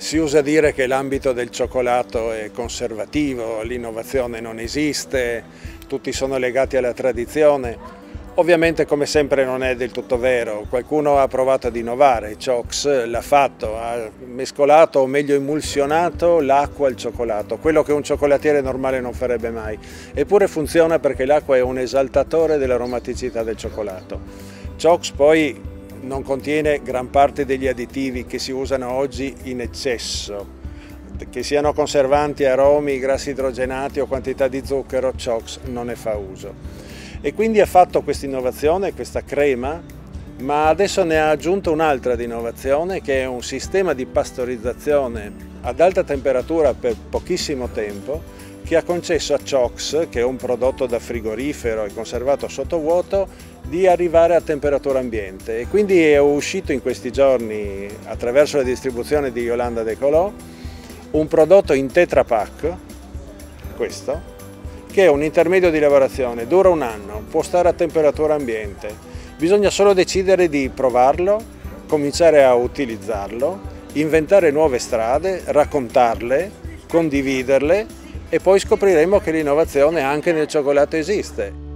Si usa dire che l'ambito del cioccolato è conservativo, l'innovazione non esiste, tutti sono legati alla tradizione. Ovviamente come sempre non è del tutto vero, qualcuno ha provato ad innovare, Chox l'ha fatto, ha mescolato o meglio emulsionato l'acqua al cioccolato, quello che un cioccolatiere normale non farebbe mai, eppure funziona perché l'acqua è un esaltatore dell'aromaticità del cioccolato. Chox poi non contiene gran parte degli additivi che si usano oggi in eccesso, che siano conservanti, aromi, grassi idrogenati o quantità di zucchero, Chox non ne fa uso. E quindi ha fatto questa innovazione, questa crema, ma adesso ne ha aggiunto un'altra di innovazione che è un sistema di pastorizzazione ad alta temperatura per pochissimo tempo che ha concesso a Chox, che è un prodotto da frigorifero e conservato sotto vuoto, di arrivare a temperatura ambiente. E quindi è uscito in questi giorni attraverso la distribuzione di Yolanda De Colò un prodotto in Tetra Pak, questo, che è un intermedio di lavorazione, dura un anno, può stare a temperatura ambiente, bisogna solo decidere di provarlo, cominciare a utilizzarlo, inventare nuove strade, raccontarle, condividerle e poi scopriremo che l'innovazione anche nel cioccolato esiste.